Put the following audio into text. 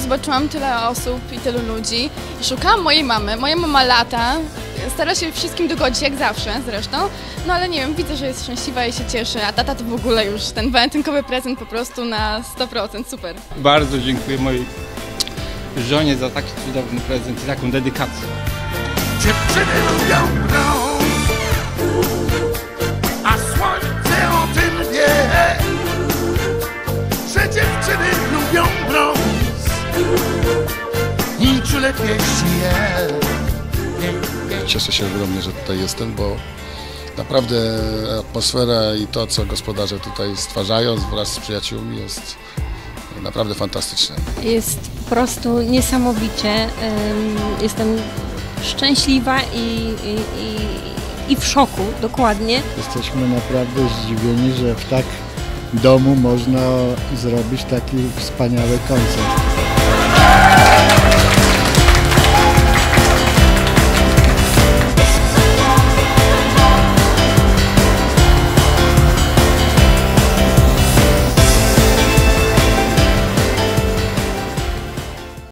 zobaczyłam tyle osób i tylu ludzi. Szukałam mojej mamy. Moja mama lata. Stara się wszystkim dogodzić, jak zawsze zresztą. No ale nie wiem, widzę, że jest szczęśliwa i się cieszy. A tata to w ogóle już ten walentynkowy prezent po prostu na 100%. Super. Bardzo dziękuję mojej żonie za taki cudowny prezent i taką dedykację. Dziewczyny lubią Cieszę się ogromnie, że tutaj jestem, bo naprawdę atmosfera i to, co gospodarze tutaj stwarzają wraz z przyjaciółmi jest naprawdę fantastyczne. Jest po prostu niesamowicie. Jestem szczęśliwa i, i, i, i w szoku, dokładnie. Jesteśmy naprawdę zdziwieni, że w tak domu można zrobić taki wspaniały koncert.